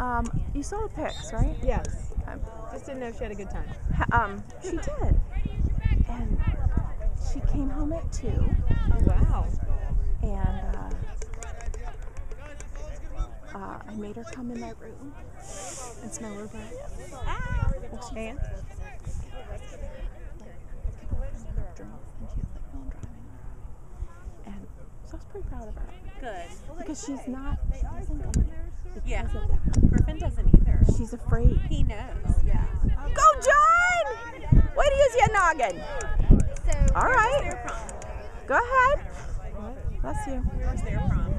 Um, you saw the pics, right? Yes. Just didn't know if she had a good time. ha- um, she did. And she came home at 2 Wow. and uh, uh, I made her come in my room and smell her breath. Well, And? and she was like, "No, I'm. And so I was pretty proud of her Good. because she's not. She doesn't go Yeah. Griffin doesn't either. She's afraid. He knows. Yeah. Go, John! Way to use your noggin. All right. Go ahead. What? Bless you. Where's their prom?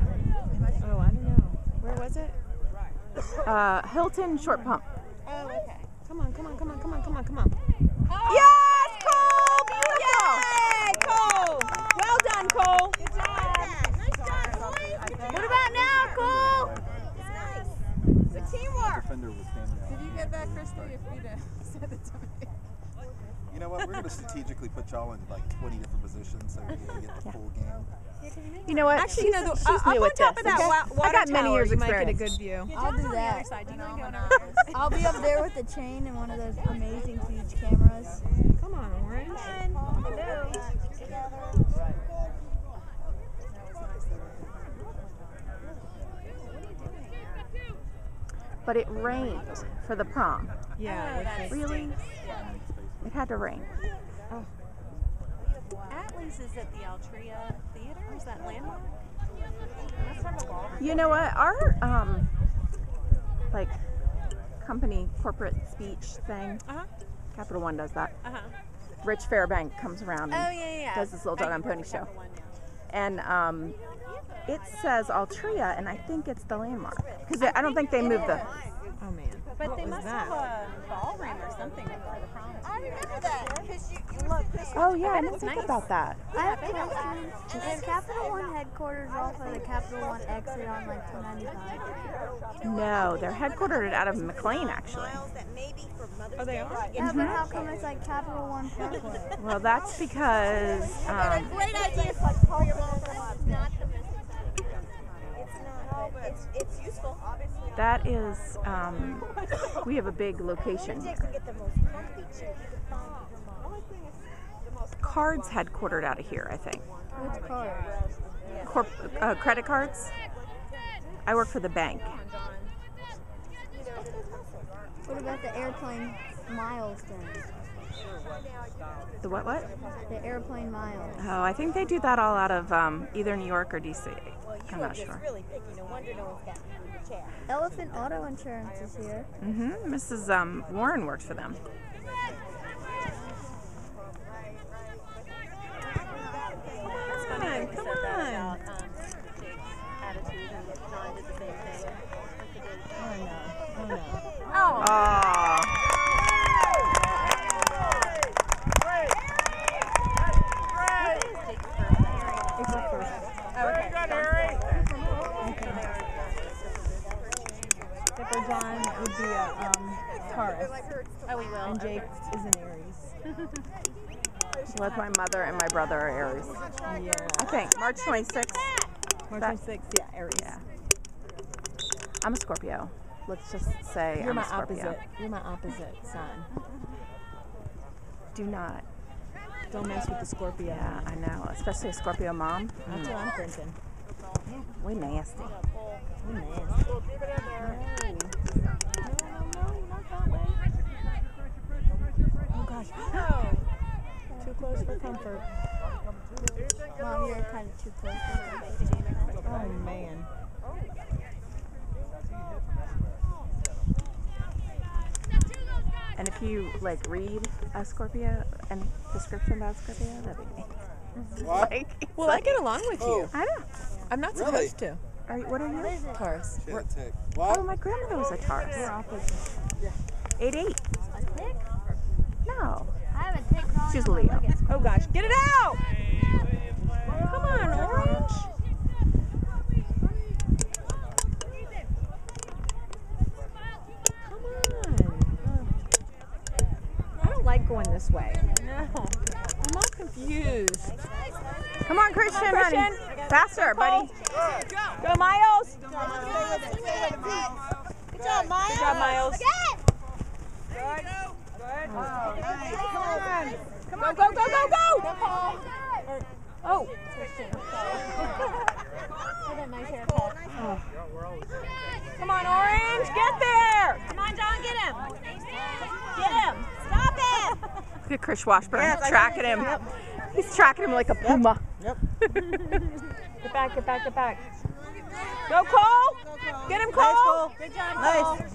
Oh, I don't know. Where was it? Uh, Hilton Short Pump. Oh, okay. Come on, come on, come on, come on, come on, come on. Yes, Cole! Beautiful! Yay, Cole! Well done, Cole. Good job. Nice job, boys. What about now, Cole? Nice. Good teamwork. defender was standing out. Did you get that, Christy? If you'd said it to me. You know what? We're going to strategically put y'all in like 20 different positions so we can get the full game. You know what? Actually, she's, you know, the, she's uh, new up on top this. of that okay? wa- water I got many tower, years you might experience. get a good view. I'll do on the that. other side. Do you mind going on over? I'll be up there with the chain and one of those amazing huge cameras. Come on, Orange. But it rained for the prom. Yeah, Oh, which that's- Really? It had to rain. Atlee's is at the Altria Theater. Is that landmark? That's from a ballroom. You know what? Our um, like company corporate speech thing. Uh-huh. Capital One does that. Uh-huh. Rich Fairbank comes around Oh, and yeah, yeah, yeah. does this little dog on pony show. One, yeah. And um, it says Altria, and I think it's the landmark because I, don't think they moved the. Oh man. But what they must that? have a ballroom or something for the prom. I remember that because you, you look. Oh yeah, I didn't think nice. about that. I have questions. Is Capital One headquarters off of the Capital One exit on like 295? No, they're headquartered out of McLean actually. That maybe for Mother's Oh, they Day, are? right? Yeah, but how come it's like Capital One Parkway? Well, that's because um, a Great idea. It's like call your mom from It's not the missing It's not, but it's, it's useful. Obviously. that is um, we have a big location Jackson here. get the most comfy chick you can find with your mom. Cards headquartered out of here, I think. Which card? Corp- uh, credit cards. I work for the bank. What about the airplane miles thing? The what? What? The airplane miles. Oh, I think they do that all out of um, either New York or DC. Well, I'm not sure. really. No wonder no one's got you in the chair. Elephant Auto Insurance is here. Mm-hmm. Mrs. Um, Warren works for them. It's funny that you come said that on. about um, Jake's attitude and John did the same thing. Oh no. Oh no. Oh. Oh. Jake's birthday. It's her first. Okay. Except for John would be a um, Taurus, Oh, we will. and Okay. Jake is an Aries. Both my mother and my brother are Aries. Yeah. I think March 26th. March That- 26th, yeah, Aries. Yeah. I'm a Scorpio. Let's just say You're I'm my a Scorpio. opposite. You're my opposite sign. Do not. Don't mess with the Scorpio. Yeah, I know. Especially a Scorpio mom. That's what I'm thinking. We nasty. You nasty. Oh gosh. Oh, Too close for comfort. Mom, you're kind of too close. to the Oh man. And if you like read a Scorpio and description about Scorpio, that'd be me. What? Like, Well, I get along with you. I don't. I'm not Really? supposed to. Are you, what are you? Taurus. She a tick. Oh, my grandmother was a Taurus. We're opposite. Eight eight. She's Leo. Oh gosh, get it out! Come on, Orange! Come on! I don't like going this way. No. I'm all confused. Come on, Christian, Come on, Christian. honey. Faster, buddy. Go, Miles! Good job, Miles. Good job, Miles. Good. Good. Good. Good. Good. Good. Good. Good. Good. Good. Go, go, go, go, go! Oh! Come on, Orange, get there! Come on, Don, get him! Get him! Stop it! Look at Chris Washburn yes, tracking him. Yep. He's tracking him like a puma. Yep. yep. get back, get back, get back. Go, Cole! Go, Cole. Get him, Cole! Nice, Cole. Good job, Cole! Nice.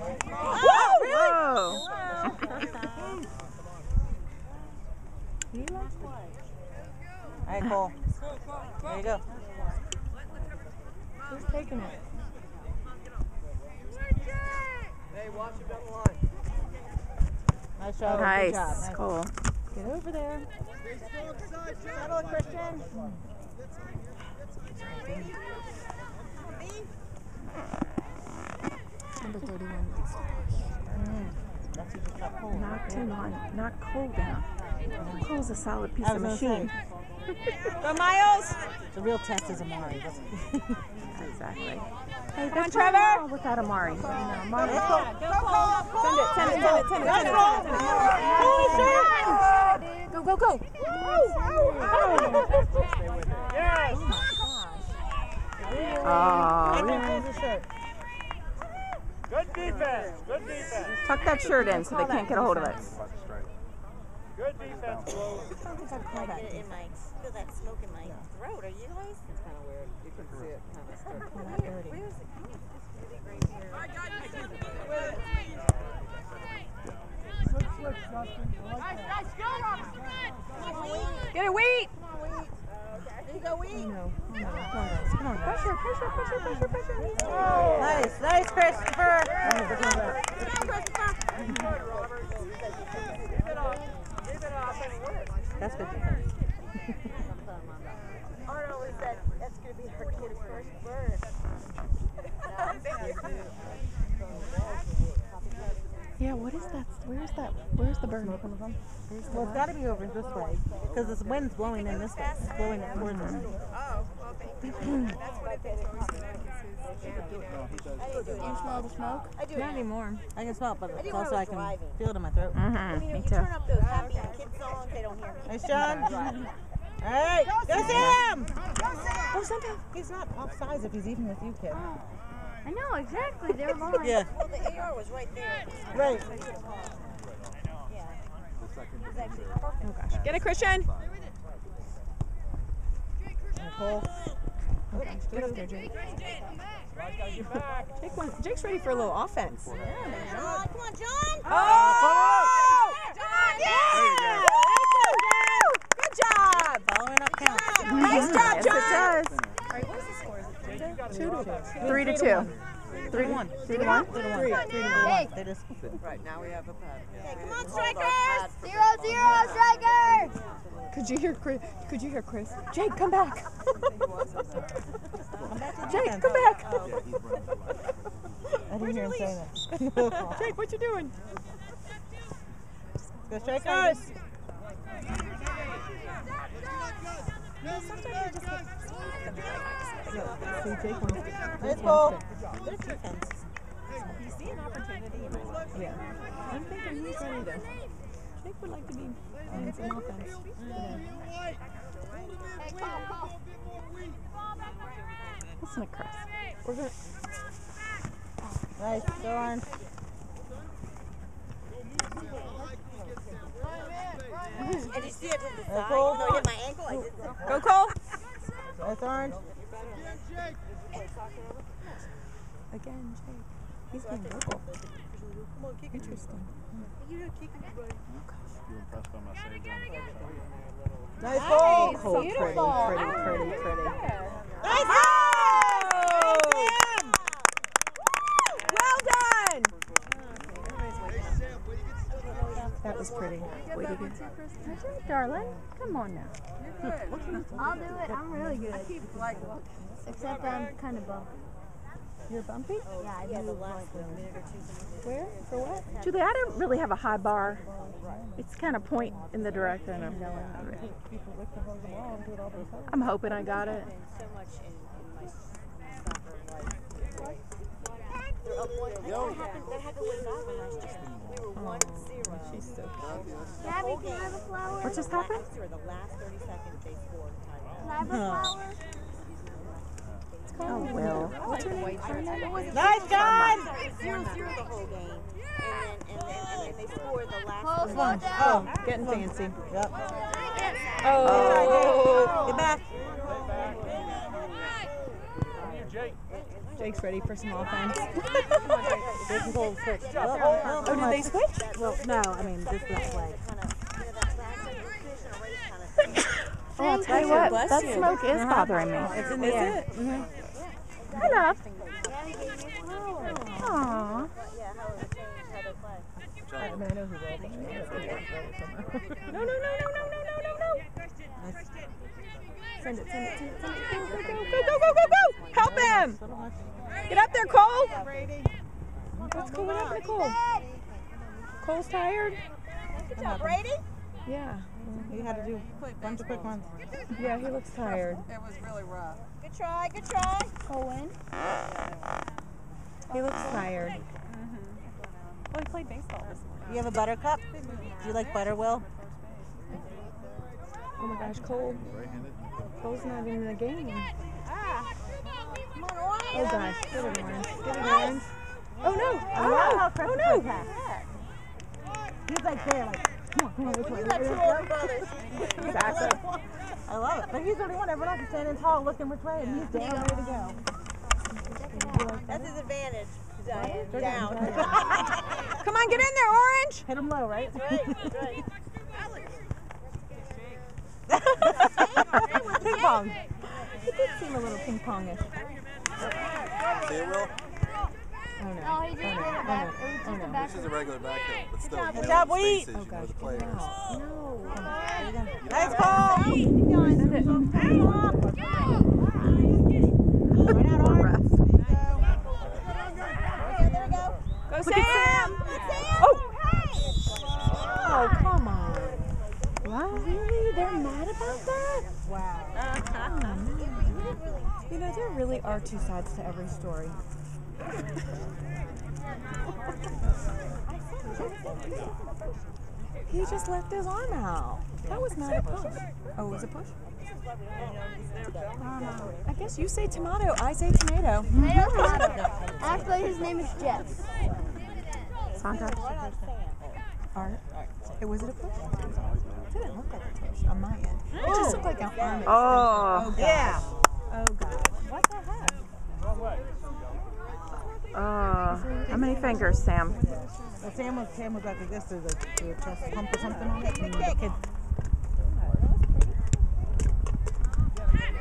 Whoa! Oh, really? Whoa. All right, Cole. There you go. Who's taking it? Nice job. Good job. Nice. Cool. Get over there. Settle it, Christian. Mm. That's who just got pulled. Knocked him on. Knock Cole down. Cole's a solid piece of machine. Go, Miles! The real test is Amari. Exactly. Hey, Come on, Trevor! Without Amari. You know, Amari. Let's go. Send it, send it, send it, send it. Let's go. Go, go, go. Oh, Adrian really? pulls his shirt. Good defense. Good defense. Tuck that shirt in so they can't get a hold of it. About to strike. Good defense, Flo. I get it in my, feel that smoke in my throat. Are you guys? It's kind of weird. You can see it kind of start coming out dirty. Where is it coming? This really great here. Get it, wheat. There you go, Wee. No, come on, come on, guys. Come on, pressure, pressure, pressure, pressure, pressure. Nice, nice, Christopher. That's good defense. Art always said that's going to be her kid's first birth. Yeah, what is that? Where's that? Where's the burn coming from? Well, it's got to be over this way because this wind's blowing in this way. It's blowing it towards us. Can you smell the smoke? I do Not it. anymore. I can smell it, but it's also I I can driving. feel it in my throat. I Mm-hmm. mean, Me if you too. turn up those happy kid songs, they don't hear me. Nice, John. All right, go Sam. Go Sam. He's not offsides if he's even with you, kid. I know exactly. They're mine. Yeah, Well, the AR was right there. right. Yeah. Oh gosh. Get it, Christian. Nicole. Okay, get over there, Jake. Jake wants, Jake's ready for a little offense. John, come on, John. Oh! oh John, yeah! Good job! Following up counts. Nice job, Yes, John! it does. Two to Three to two. Three to one. Three to one. Three to one. Three to one. They just Right, now we have a pad. Okay, come on, strikers. Zero, zero, striker! Could you hear Chris? Could you hear Chris? Jake, come back! Jake, come back! Yeah, he's running for life. I didn't hear him say that. Jake, what you doing? Go strikers! See, Jake wants to. Let's go. You see an opportunity, you might well. Yeah. I'm thinking he's ready to. Jake would like to be playing some offense. Listen to Chris. We're gonna. Nice, go on. And you see it to the Go, side. Cole. Even though it hit my ankle, I did. Go, Cole! That's orange. Again, Jake. He's being vocal. Interesting. You impressed by my save on Nice goal. Oh, beautiful. Pretty, pretty, pretty, pretty. Nice Well That was pretty. Way to go. That's right, darling. Come on now. I'll do it. I'm really good. Except I'm kind of bumpy. You're bumpy? Yeah, I do. Where? For what? Julie, I don't really have a high bar. It's kind of point in the direction I'm going. I'm hoping I got it. so much in, in my soccer life. They're up one. That happened. That happened with Gotham last year. We were one zero. She's so cute. Gabby, can I have a flower? What just happened? Zero. The last 30 seconds they scored. tied it up. Can I have a flower? Oh, Will. What's her name? Nice, John! Zero zero the whole game, and then and then, and then they scored the last Oh, one. slow down. Getting fancy. Yep. Oh. Get back. Jake's ready for some offense. oh, did they switch? Well, no, I mean, just that like. oh, I'll tell you what, that smoke is uh -huh. bothering me. Is. It? Mm -hmm. Aww. No, no, no, no, no, no, no. Send it, send it, send it, send it. Go, go, go, go, go, go, go, go. Help him. Get up there, Cole. What's going on with Cole? Cole's tired? Good job, Brady. Yeah. He had to do a bunch of quick ones. Yeah, he looks tired. It was really rough. Good try, good try. Owen. He looks tired. Mm-hmm. Well, he played baseball this morning. You have a buttercup? Do you like butter, Will? Oh my gosh, Cole. Cole's not in the game. Orange. Oh gosh, get it orange. Get it orange. Oh no! Oh no! Oh no! He's like there, like, come on, come on, this way. You got two older brothers. Exactly. I love it. But he's the only one. Everyone else is standing tall, looking which way, and he's down, ready to go. That's his advantage. Uh, down. Down. Come on, get in there, orange! Hit him low, right? right, right. ping pong. It did seem a little ping pongish. See it, Will? Oh, no. Oh, he oh, no. Oh, no. Was just oh, no. a. This is a regular back hill, but still, you know job, what oh, you know the players. No. no. Nice call! There we go. Go, Sam! Sam. Oh! Oh, come on. Wow. Really? They're mad about that? Wow. You know, there really are two sides to every story. he just left his arm out. That was not a push. Oh, it was a push? I guess you say tomato, I say tomato. Tomato, tomato. Actually, his name is Jeff. Sandra. Art. Hey, was it a push? It didn't look like a push on my end. It just looked like an arm. Oh. oh. Yeah. Oh god. What the heck? Uh, how many fingers, Sam? Well, Sam was, Sam was like, I guess there's a, there's a chest pump or something on it. And the kid,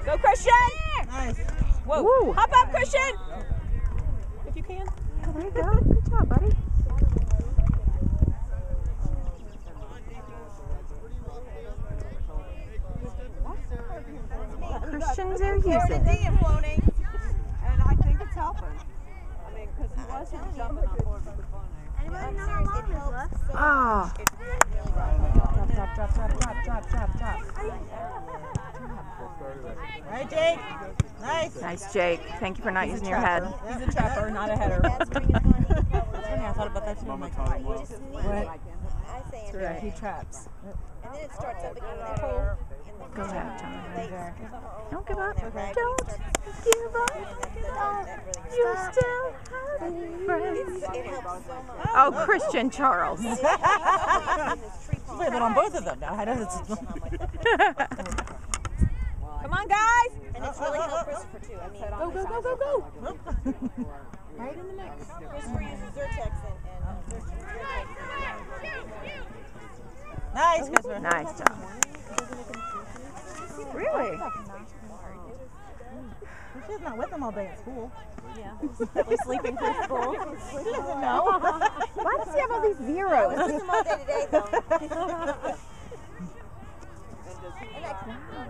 Go Christian! nice. Whoa. Woo. Hop up, Christian! If you can. Oh, There you go. Good job, buddy. Christians are using. And I think it's helping. I mean, because he wasn't jumping on board with the phone. Anybody know how long is left? Oh, Drop, drop, drop, drop, drop, drop, drop. Right, Jake? Nice. nice, Jake. Thank you for not using your head. He's a trapper, not a header. It's funny, I thought about that too. I'm like, What? I say it. Yeah, he traps. And then it starts up again with that hole in the Go John. Don't give up. Don't give up. You still have friends. It helps so much. Oh, Christian Charles. This tree pump. Wait, but on both of them now. I know. Come on, guys! And it's really helped Christopher too. I mean, Go, go, go, go, go! right in the mix. Christopher uses Zyrtex and, and uh, nice, Christopher. Nice job. Really? She's not with him all day at school. Yeah, Probably sleeping through school. He doesn't know. Why does he have all these zeros? Use them all day today though.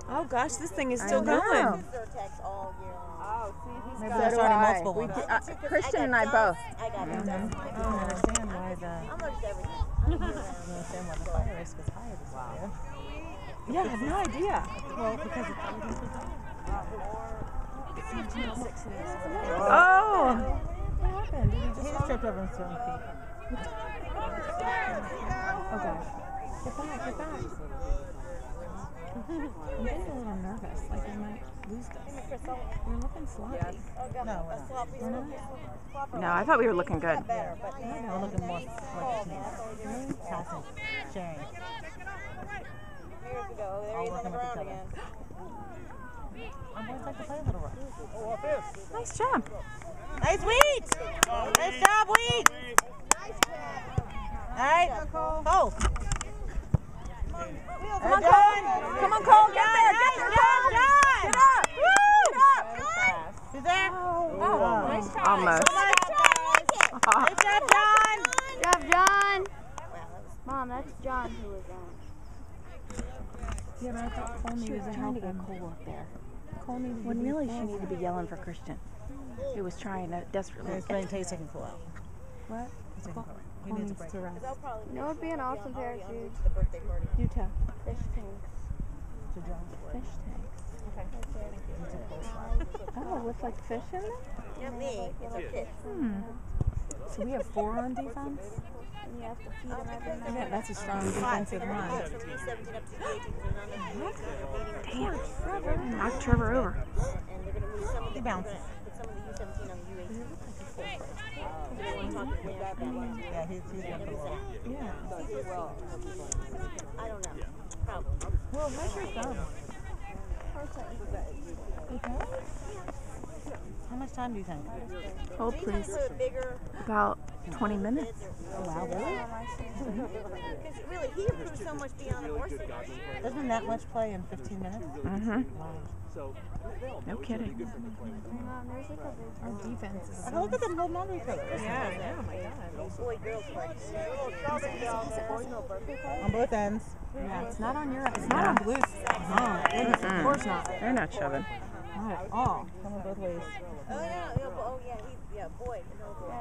Oh gosh, this thing is I still know. going. Zyrtex all year long. Maybe So they're do starting I. multiple We ones. do- uh, Christian and I both. I got it. I don't understand why the, I I'm allergic to everything. don't understand why the fire risk is higher this year. Yeah, I have no idea. Well, because it's Oh, What happened? Did he just tripped over his own feet. Oh gosh. Get back, get back. I'm getting a little nervous. Like I might lose this. We're looking sloppy. No, we're not. No, I thought we were looking good. We're looking more like a team. Passing, sharing. Years ago, there All he is on the working with each ground again. I always like to play a little rough. Nice job. Nice Wheat! Nice job, Wheat! All right, Cole. Come on, oh. Cole. Come on, Cole. Get there. Get there, Cole. Get up. Get up. Who's there? Oh, nice try. Almost. Good job, John. Good job, John. Mom, that's John who was on. Yeah, but I thought Colney was trying to get helping. Cole up there. Cole needed to When be really she needed to be yelling for Christian. He was trying to desperately. He's playing Taste taking cool out. What? He's taking cool. He needs a break. to rest. You know what would be an awesome pair of shoes? the birthday party. You tell. Fish tanks. To John's. Fish tanks. He's a cool shot. Oh, with like fish in them? Yeah, me. It's a kid. Hmm. So we have four on defense. And you have to feed them every night. Yeah, that's a strong defensive line. From U17 up to U18, so none of them Damn. Knocked Trevor over. and they're going to move some of the He bounces. Put some of the U17 on the U18. They want to talk to Wayne about that one. Yeah, he's, he's got the ball. Yeah. I don't know. Probably. Well, how's your thumb? How much time do you think? Hold please. you put a bigger About 20 minutes. Wow, really? Because really, he improved so much beyond the varsity. Isn't that much play in 15 minutes? Mm-hmm. No kidding. Mom, there's like a big Our defense is. Oh, look at them holding on to each other. Yeah, I know. My God. Boy, girls party. On both ends. Yeah, it's not on your. It's not on Blue's. No, goodness, of course not. They're not shoving. Not at all. Coming both ways. Oh yeah, yeah, oh yeah, he, yeah, boy, no boy.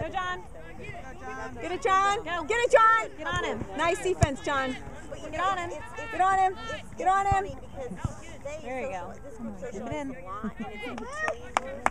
Go, John. Get it, John. Get it, John. Get on him. Nice defense, John. Get on him. Get on him. Get on him. There you go. This it in. a lot, and it's even easier.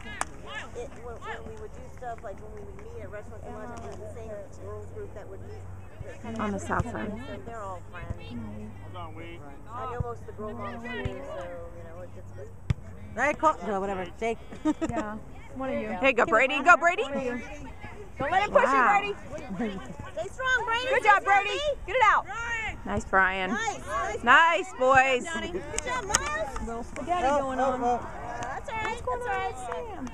It, when, when we would do stuff like when we would meet at restaurants and lunch, it was the same girls group that would meet. kind of On the south side. So they're all friends. Hold on, wait. I know most of the girl moms too, so you know it gets. But Right, Cole. No, whatever. Jake. Yeah. One of you. Hey, go Brady. Go Brady. Don't let him push Wow. you, Brady. stay strong, Brady. Good job, Brady. Get it out. Nice, Brian. Nice, nice. Nice, boys. Good job, Miles. Little spaghetti Oh, going oh, on. oh. That's all right. That's all right. Sam.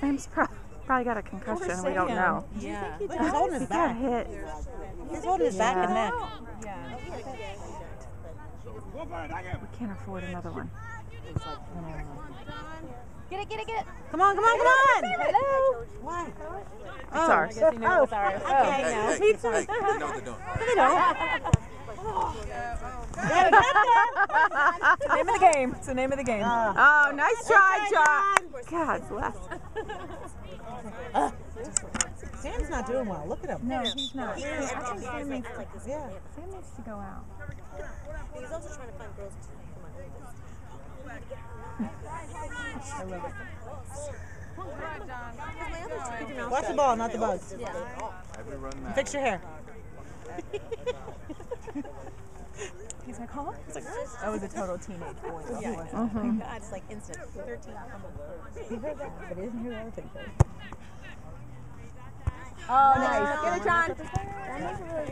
Sam's pro- probably got a concussion. We don't know. Yeah. Look, he's holding his He got back. hit. He's holding his back and neck. Yeah. We can't afford another one. Get it, get it, get it. Come on, come on, come on. Hello. Why? Oh. It's ours. You know oh. it's ours. Okay, Hey, now. hey, hey, you know what they're doing. They don't. It's the name of the game. It's the name of the game. Ah. Oh, nice try, John. God bless. Sam's not doing well. Look at him. no, he's not. He, I and, think Sam he's needs, like, I like. Yeah. Sam needs to go out. He's also trying to find girls to come on. I love it. Watch the ball, not the bugs. Every run. Fix your hair. He's like, huh? It's like, that was a total teenage boy. though, Yeah. wasn't it? Mhm. God, it's like instant. 13. He heard that, but he doesn't hear the other thing. Oh, nice. Get it, John.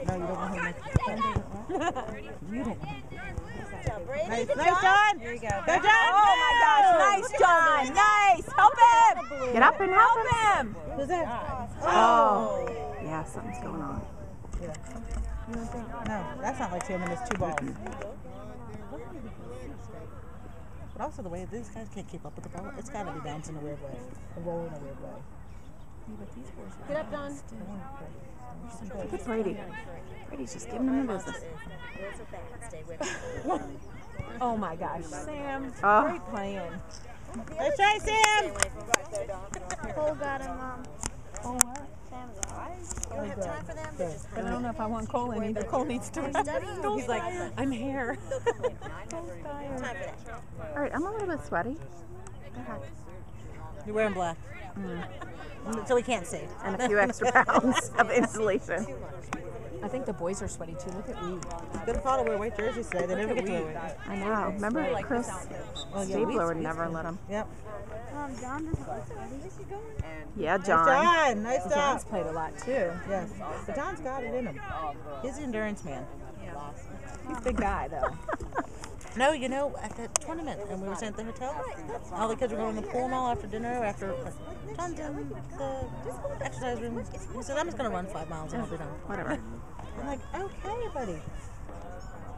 No, you don't want him to. You didn't. Nice, nice. John. There you go. Good job. Oh my gosh. Nice, John. Nice. Help him. Get up and help him. Help him. Who's that? Oh. Yeah, something's going on. No, that's not like and his two balls. But also the way these guys can't keep up with the ball, it's got to be bouncing a weird way, rolling a weird way. Get up, John. Look at Brady. Brady's just giving him the business. Girls are bad. Stay with me. Oh my gosh. Sam. Oh. Great playing. Let's try Sam. away from back there, Don. Cole got him, Mom. Oh, what? Sam's on. You don't have time for them. They're just I don't know if I want Cole in either. Cole needs to rest. He's like, I'm here. They'll come later. Time for that. All right, I'm a little bit sweaty. You're wearing black. Mm. so we can't see. and a few extra pounds of insulation. I think the boys are sweaty too. Look at Reed. Good to wear white jerseys today. They never get to wear white. I know. Remember Chris Oh, yeah, Stabler would never let him. Yep. Um, John doesn't like sweaty. Yeah, Nice John. John. Nice John's job. played a lot too. Yes. But John's got it in him. He's an endurance man. He's a big guy though. No, you know, at the tournament, and we were staying at the hotel, all the kids were going to the pool and all after dinner, after John's in the exercise room. He said, I'm just going to run five miles and I'll be done. Whatever. I'm like, okay, buddy.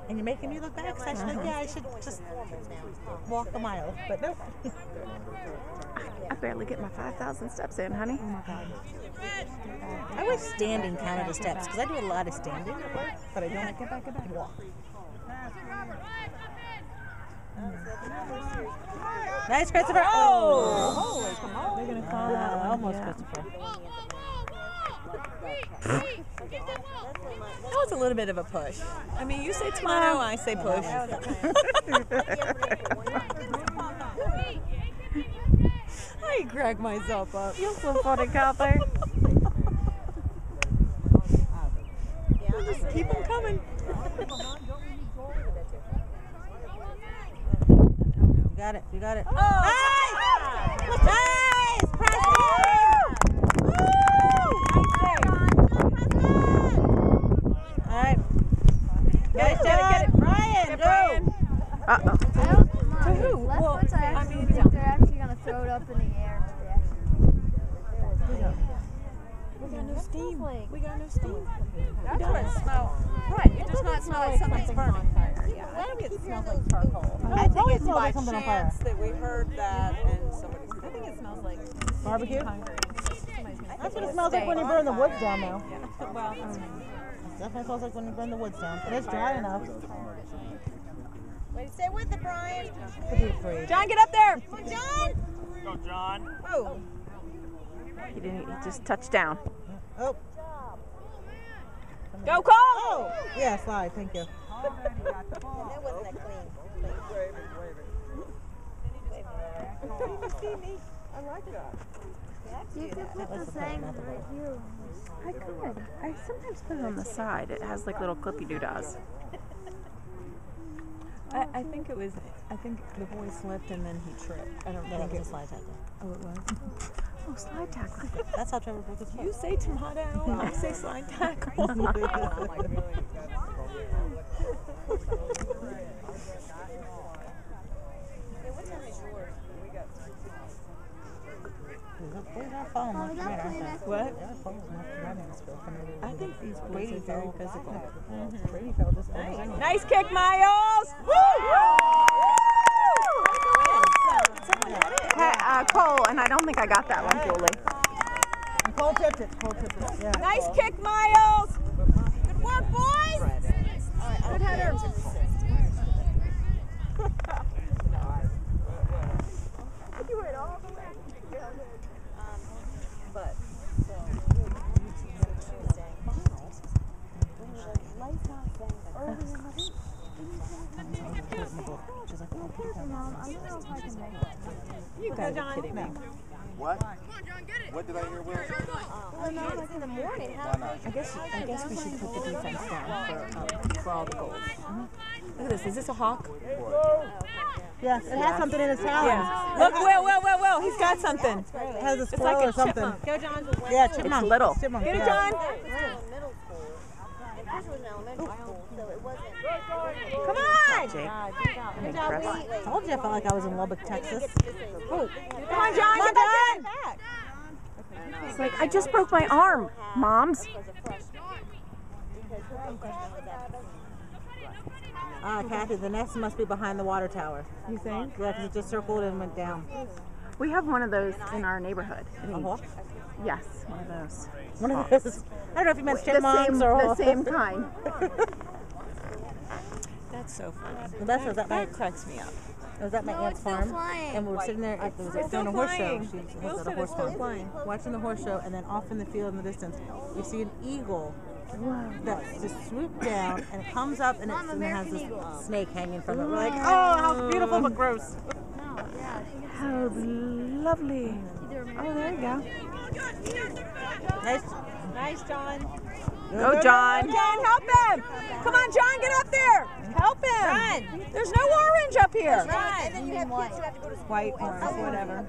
And you're making me look bad because I should, like, yeah, I should just walk a mile. But nope. I barely get my 5,000 steps in, honey. Oh my God. I wish standing counted as steps because I do a lot of standing at work, but I don't get back, get back. walk. Nice, Christopher. Oh! Holy, come on. They're gonna call Uh, that one. almost yeah. Christopher. That was a little bit of a push. I mean, you say tomato, I say push. I crack myself up. You're so funny, Copper. Just keep them coming. got it. You got it. nice! Nice! Preston! All right. Guys, get it, get it. Brian, go! Uh oh. I don't mind. who? Left Well, foot's I I mean, think they're actually gonna throw it up in the air. We got no steam. Like, We got no steam. That's what it smells. Right. It does not smell like something's burning. on Yeah. I think it smells like charcoal. I I think it's by like something on fire. chance that we heard that and somebody's. I think it smells like Barbecue? hungry. That's what it smells like when you burn the woods down now. Well, Definitely smells like when you burn the woods down. And it's dry enough. Wait, stay with it, Brian. to be afraid. John, get up there. Come on, John. Go, John. oh, He didn't. He just touched down. Oh. Go, Cole. Oh! Yeah, slide. Thank you. That wasn't that clean. you could put the thing right here. I could. I sometimes put it on the side. It has like little clippy doodads. I, I think it was. I think the boy slipped and then he tripped. I don't No, that think was it. a slide tackle. Oh, it was. Oh, slide tackle. That's how Trevor broke his foot. You say tomato. I say slide tackle. Boys are falling Oh, left we and right, got aren't three they? next what? They're falling left and right in this field. I think these boys are very physical. Mm-hmm. Fell just nice. Nice kick, Miles. Hey, uh, Cole, and I don't think I got that one, Julie. Cole tipped it. Cole tipped it. Yeah. Nice kick, Miles. Good work, boys. Good header. but She's like, oh, Peter Pan. Mom, I don't know if I can make it. You guys are kidding me. What? What did I hear, Will? Oh, no, it's in the morning. Why not? I guess I guess we should put the defense down for um, for all the goals. Look at this. Is this a hawk? Yes, it has something in its talons. Yeah. Look, Will, Will, Will, Will. He's got something. It has a It's squirrel like a or something. chipmunk. go, John. Yeah, chipmunk. little. Chipmunk, Get it. John. It was in middle school. And Chris was in elementary school, so it wasn't. Come on. Jake. Good job, job, Chris. Lee. I told you I felt like I was in Lubbock, Texas. Oh. Come on, John. Get back in. It's like, I just broke my arm, moms. Was a freshman. Because her freshman was at Ah, Kathy, the nest must be behind the water tower. You think? Yeah, because it just circled and went down. We have one of those in our neighborhood. I A mean, hawk? yes, one of those. One of those. I don't know if you meant The chipmunks same, or the same kind. That's so funny. The best was at my That cracks me up. I was at my No, aunt's farm, flying. and we were sitting there. It was It's during a still horse show. flying. She was at a horse farm, flying. watching the horse show, and then off in the field in the distance, you see an eagle that just swooped down and it comes up and, it's, and it has this eagle. Um, snake hanging from it. We're like, oh, how beautiful but gross. No, yeah. How lovely. Oh, there you go. Nice. Nice, John. Go, John. John, help him. Come on, John, get up there. Help him. Run. There's no orange up here. And then you have kids who have to go to school. White, orange, whatever.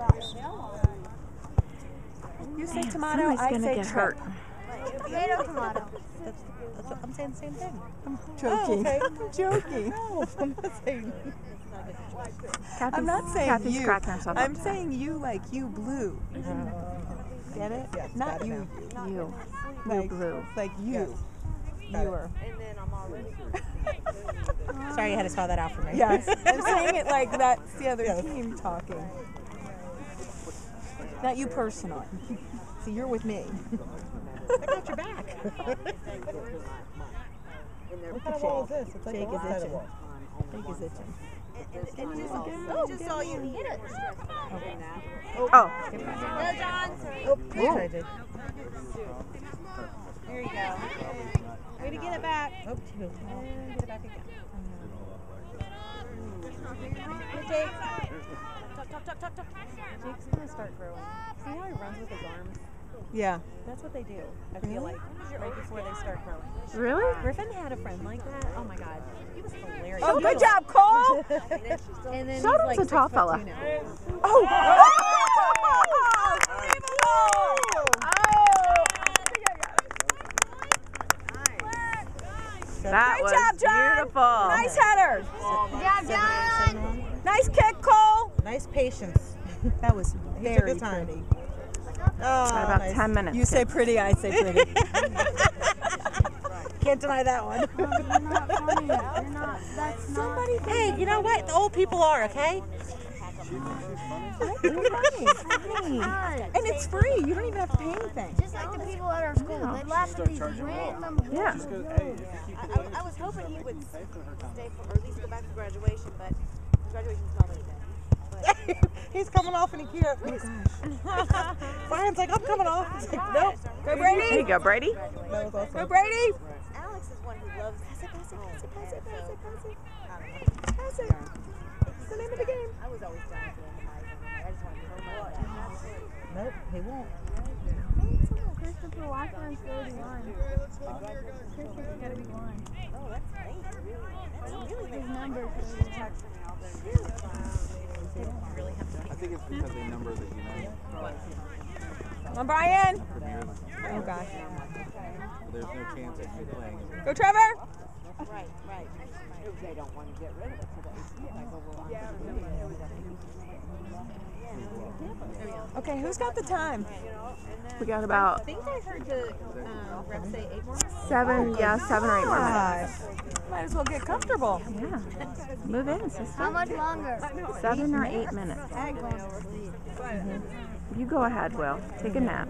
You say tomato, Somebody's I gonna say get hurt. Tomato, tomato. That's, that's what I'm saying the same thing. Oh, joking. okay. I'm joking. No, I'm not saying. Kathy's, I'm not saying Kathy's you. I'm saying you like you blue. Uh, Get it? Not you. You. You Like, blue. like you. You're. And then I'm already. Sorry, you had to spell that out for me. Yes. I'm saying it like that's the other team talking. Not you personally. See, you're with me. I got your back. what kind of wall is this? It's like Jake is itching. Jake is itching. Just all you need. Oh, oh. Go, John. Oh, good try, Jake. There you go. Way to get it back. Oh, two. And get it back again. Jake. Tuck, tuck, tuck, tuck, tuck. Jake's gonna start growing. See how he runs with his arms? Yeah. That's what they do. I feel like right before they start growing. really? Griffin had a friend like that. Oh my god, he was hilarious. Oh, good job, Cole. And then Sheldon's he's like a six tall fella. two now. Oh. oh that Great was job, John. beautiful. Nice header. Yeah, John. Nice kick, Cole. Nice patience. That was very his time. pretty. Oh, Got about nice. 10 minutes. You say pretty, I say pretty. Can't deny that one. You're not funny. You're not. That's not. hey, you know what? The old people are, okay? You're funny. Fun. And it's free. You don't even have to pay anything. Just like the people at our school. They laugh at these random. Yeah. I, I, I was hoping he would stay for, or at least go back to graduation, but graduation's not like that. But He's coming off and he can't. Oh Brian's like, I'm coming off. He's like, nope. Go There Brady. you go, Brady. That was Go. Brady. Alex is one who loves pass it, pass it, pass it, pass it, pass it, pass it. Pass it. It's the name of the game. I was always down for the I just wanted to know. Nope, he won't. Christopher Washburn's 31. Christopher's gotta be one. Oh, that's late. Really? That's really His late. number's I think it's because they number the United Come on, Brian. Premier League. Oh gosh. There's no chance of you playing. Go Trevor. Right, right. They don't want to get rid of it today. Like over Okay, who's got the time? We got about I think I heard the um, ref say eight more minutes. seven, yeah, seven or eight more minutes. Might as well get comfortable. Yeah. Move in, How much longer? Seven or eight minutes. You go ahead, Will. Take a nap.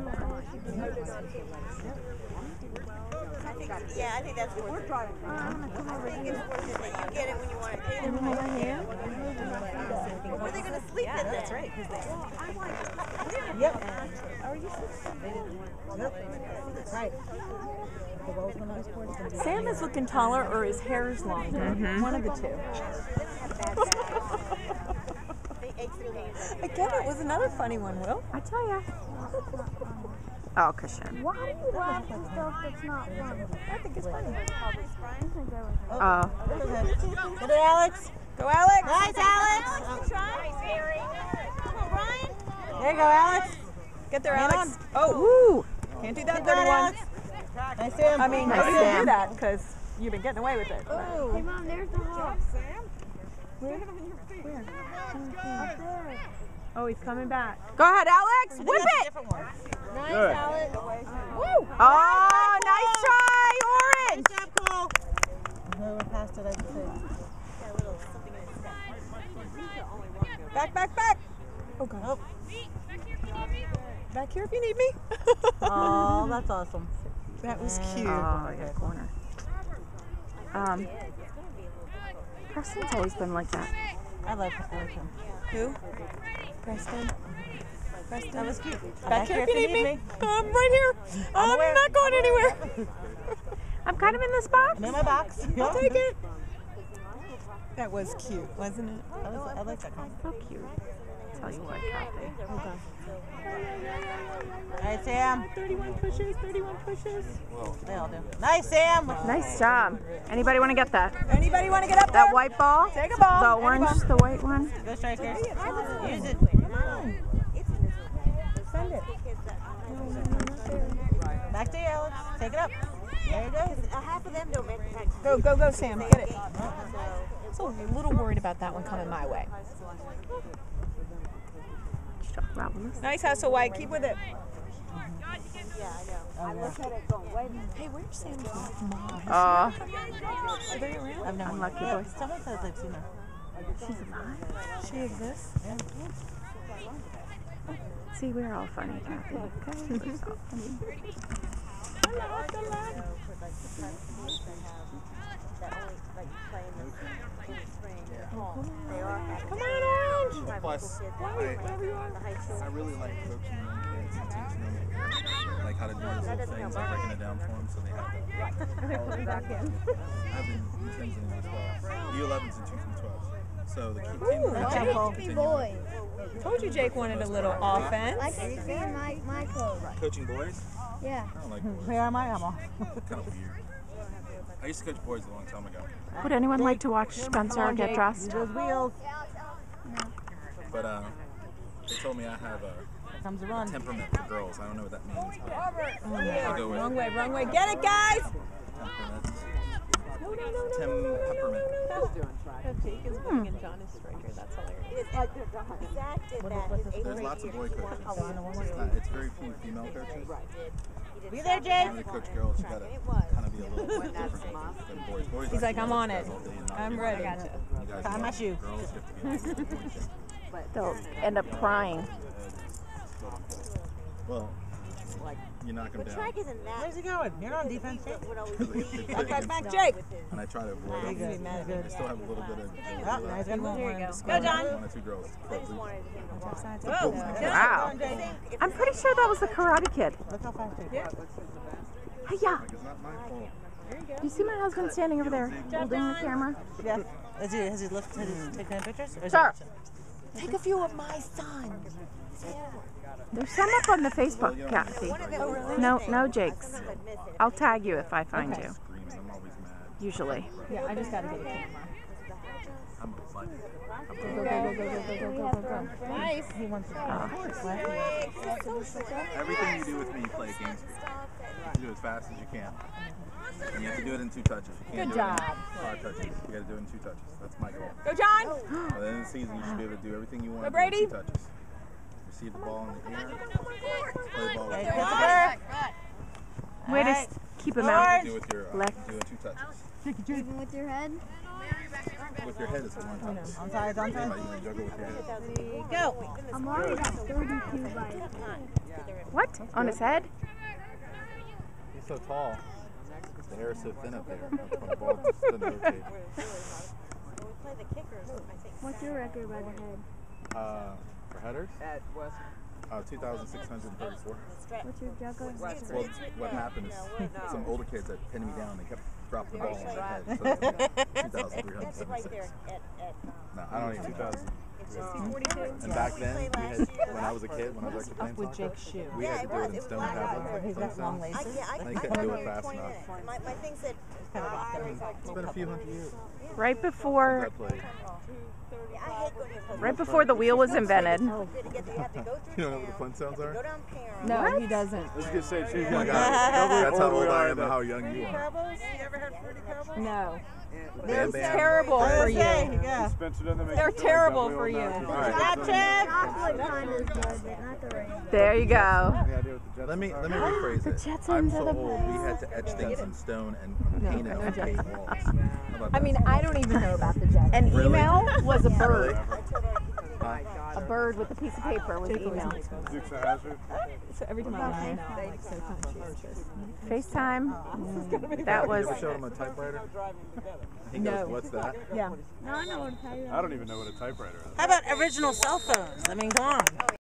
I think, yeah, I think that's worth it. I think it's worth it that you get it when you want it. Pay them Where are they going to sleep in then? That's right. Yep. Yep. Right. The ball's gonna be scored, it's gonna be- Sam is looking taller or his hair is longer. One of the two. They aches and pains. Again, it was another funny one, Will. I tell ya. Oh, cushion. Why do you laugh at stuff that's not funny? I think it's funny. Oh, oh. Get it, Alex. Go Alex. Nice, Alex. Come on, Brian. There you go, Alex. Get there, Alex. Oh, woo! can't do that, Good night, 31. Nice, Sam. I mean, Nice, you can Sam. do that because you've been getting away with it. Oh. Hey, Mom, there's the hawk. Oh, he's coming back. Go ahead, Alex. Whip it. Different one. Nice, Alex. Woo! Oh, nice try, Orange. Good job, Cole. Whoever passed it, I would say. Back, back, back. Oh, God. Oh. Back here if you need me. Oh, that's awesome. that was cute. Oh, yeah, corner. Um, Preston's always been like that. I love I like him. Who? Preston. Preston. That was cute. I'm Back here if you need me. I'm right here. I'm, aware. not going anywhere. I'm kind of in this box. I'm in my box. I'll take it. That was cute, wasn't it? I, was, I like that. So cute. Tell you what, Kathy. All right, Sam. 31 pushes, 31 pushes. They all do. Nice, Sam. Nice job. Anybody want to get that? Anybody want to get up there? That white ball? Take a ball. The orange, ball. the white one? Go strikers. Use it. Come on. Send it. Back to you, Alex. Take it up. There you go. Half of them don't make. Go, go, go, Sam. Get it. So, So a little worried about that one coming my way. Talk about this. Nice hustle, White. Keep with it. yeah, I know. I look at it going, wait. Hey, where's mom? Oh, Are they around? I've known Unlucky yeah, boy. Someone says they've seen her. she's alive. She exists. See, we're all funny, Kathy. Okay? We're so funny. Come on. Plus, I, I really like coaching young kids and teaching them like how to do those little things and breaking it down for them so they have that. I've been U10s and U12s. U11s and 2 through 12s. So the key team will Like it boys. Told you Jake wanted a little offense. Like it to be my, my coach. coaching boys. Yeah. I don't like boys. Where am I? ammo? kind of weird. I used to coach boys a long time ago, Would anyone like to watch Spencer get dressed? Those wheels. But uh, they told me I have a Comes a temperament for girls. I don't know what that means, but with Wrong way, wrong way. Get it, guys. No, no, no, no. Tim Peppermint. Jake is winning and John is striker. That's hilarious. Zach did that. His eighth There's lots of boy coaches. a lot of It's, not, it's very few female coaches. Be there, Jake. When they coach girls, you gotta kind of be a little bit different than boys. Boys He's like, I'm on it. guys all day and not I'm ready. like, You guys Tie my shoe. Girls have to be a little bit more They'll end up crying. Well, you knock them But down. track isn't that. Where's he going? You're on defense, Jake. would always They lead put it Back, back, Jake. And I try to avoid Very them. good. I still have a little bit of Oh, now he's agility gonna left. Here you go. Go, John. One or two girls. I just wanted him to run. Oh, Wow. If I'm pretty sure that was the Karate Kid. Look how fast he Yeah. Hey, yeah. Like, it's not my fault. Do you see my husband standing over there holding the camera? Yeah. Has he, has he lifted, has he taken any pictures? Or is Sure. He Take a few of my son. There's some up on the Facebook, Kathy. No, no Jake's. I'll tag you if I find you. Screaming. I'm always mad. Usually. Yeah, I just gotta get a camera. I'm a butt. Go, go, go, go, go, go, go, go, go. Nice. He wants to. Everything you do with me, you play a game speed. Do it as fast as you can. And you have to do it in two touches. You can't Good do it job. in five touches. You got to do it in two touches. That's my goal. Go, John. By the end of the season, you should be able to do everything you want Go, to do in Brady. two touches. Receive the ball in the air. Play the ball with Hey, your Pittsburgh. Way to keep him out. Do it with your uh, Lex. do it in two touches. Even with your head. With your head is a one touch. On sides, on Think sides. about you can juggle with your head. Go. I'm already at 32 by What? On his head? He's so tall. The hair is so thin up there. That's when the ball just doesn't rotate. When we play the kickers, I think. What's your record by the head? Uh, for headers? At West. Uh, 2,634. What's your juggler? Well, what happened is some older kids that pinned me down, they kept dropping the ball on my head. So it was like That's right there at, at um, No, I don't even 2,000. It's mm-hmm. just And back then, we had, when I was a kid, when I was actually playing With soccer, Jake's shoe. we had to do it in stone tablets. He's got long laces. yeah, I, They I couldn't do it can fast 20 enough. My, my thing said. It's been a uh, few hundred years Right before, since I played. Yeah, I hate going to right before the wheel was invented. Oh. You have to go through You don't know what the town, Flintstones are? down Perrin. No, he doesn't. I was gonna say she's Oh my young. god. That's how old I am and how young you are. No. This is terrible for you. Yeah. They're terrible for you. There you go. Let me let me rephrase it. The I'm so the old. We had to etch things in stone and no, paint it on. I mean, I don't even know about the jets. An really? email was a bird. Huh? A bird with a piece of paper with was email. Dukes of Hazzard. So every time I lie, I'm like so conscious. FaceTime. Mm. That was You ever showed him a typewriter? He goes, No. what's that? Yeah. No, I know what to tell you. I don't even know what a typewriter is. How about original cell phones? I mean, come on.